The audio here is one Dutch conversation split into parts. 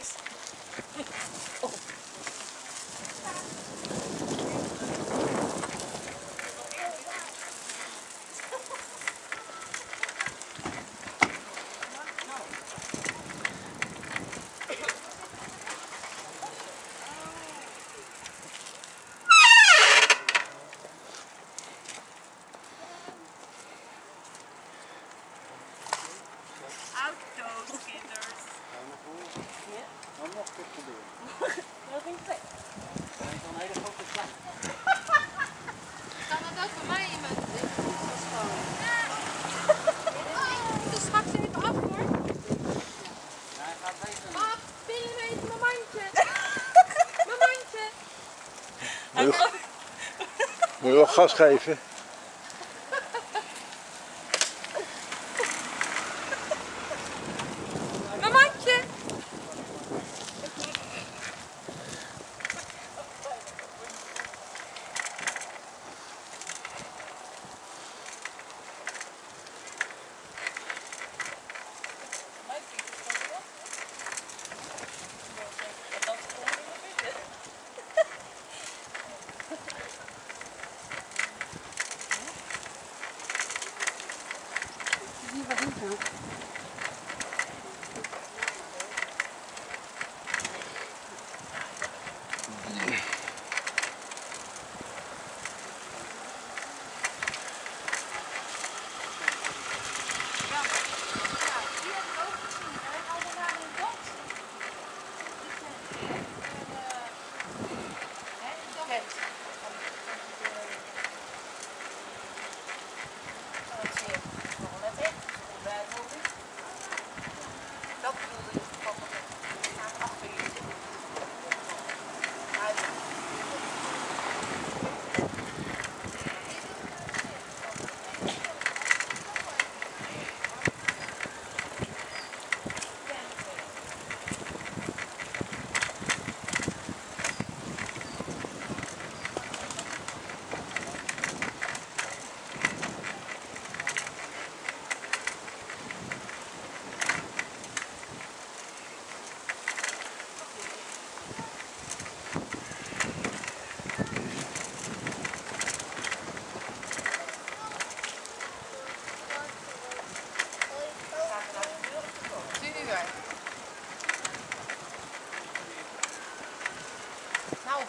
Thanks. Moet je, wel gas geven.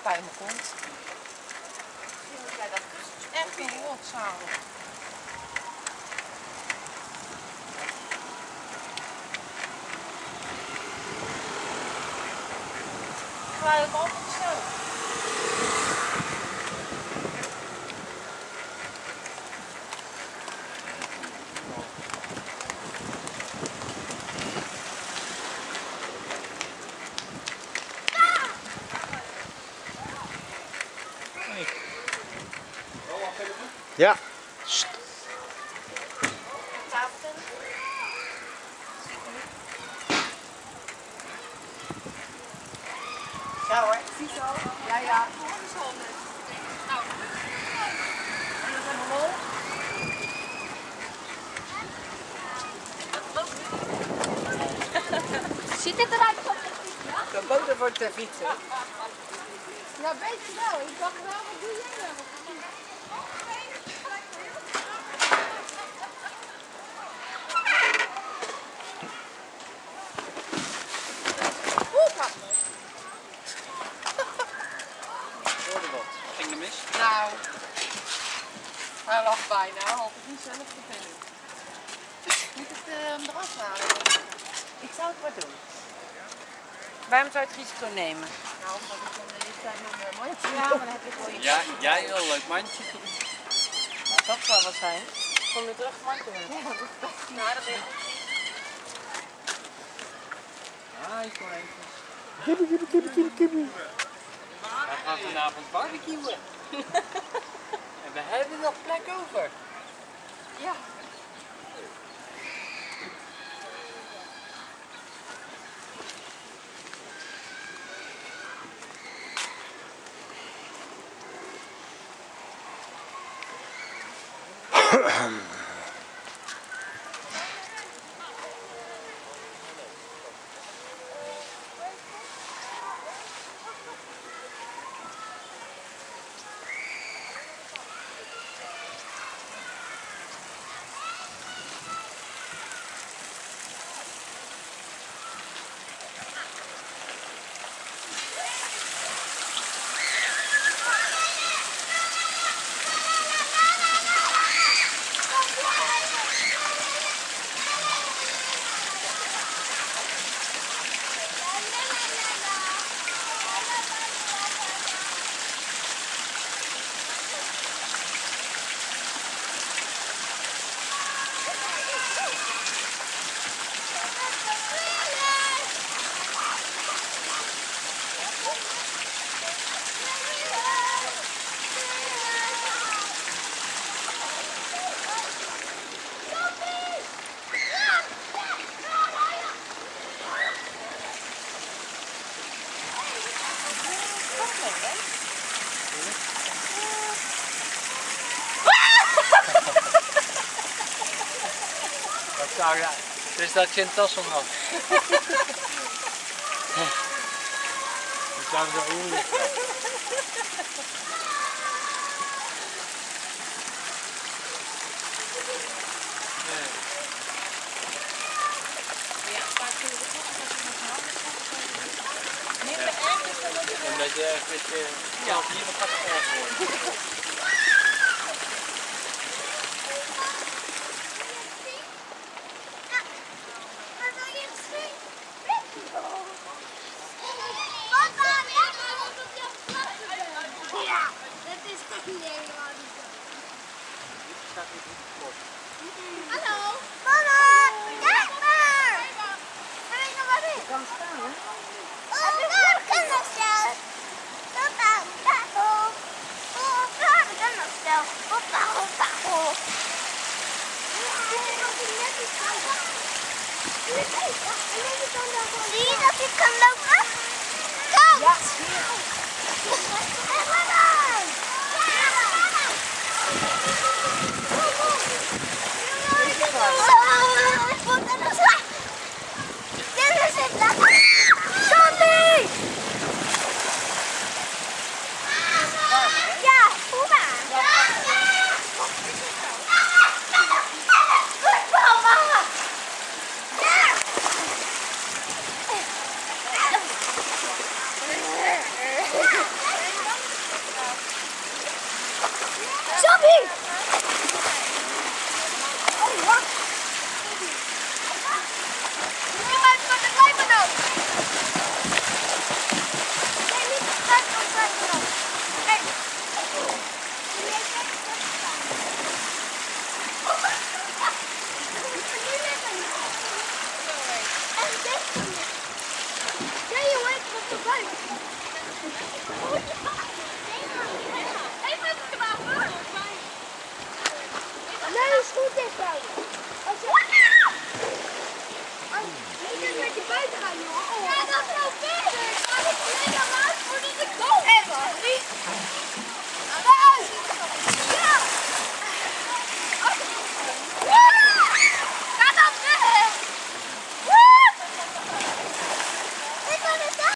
Bij me komt. Misschien moet jij dat kussentje Echt een rotzaal. Ga je het zo? Ja. Tafel. Ja hoor, Vito. Ja, ja. Nou, En dat hebben we lol. Ziet het eruit als De boter wordt te fietsen. Ja, weet je wel. Ik dacht wel, wat doe jij hij lag bijna. Had het niet zelf te vinden. Moet het uh, eraf halen? Ik zou het maar doen. Waarom zou je het risico nemen? Nou, omdat ik van de nog meer mandje. Ja, maar dan heb je gewoon je Ja, jij wil een leuk mandje. Dat zou wat zijn. Kom weer terug, Mark. Ja, dat is best. Nou, dat ik. Ah, ik hoor even. Kippie, kippie, kippie, kippie, kippie. Wij gaan vanavond barbecuen. We hebben nog plek over. Ja. Wat zou je... Dus dat je een tas om had. Dat zou zo moeilijk zijn. Nee. Ja, maar toen we begonnen was het met z'n handen Minder erg is dan dat je... Omdat je echt met je... Ja, hier gaat het erg worden. Ja, dat is toch niet helemaal niet zo. Hallo? Mama, kijk maar! Kijk maar wat is. kan staan hè? Oh, daar kan nog zelf. Papa, papa. Oh, daar kan nog zelf. Papa, papa. Zie je dat ik kan lopen? Kom! Ja, hier. En maar dan! Zo, wat een slag! Dit is het lekker! Zombie! Ja, hoe maar? Mama! Zombie! Oh, wacht! Nee, maar het wordt een klein dan. Nee, niet de start van klein dan. Nee. Nee, kijk, dat is waar. Nu liggen we. En dit kan niet. Nee, jongen, ik moet erbij. Even het gemaakt. Nee, is goed dit. Als je... Als je moet met je buiten gaan, jongen.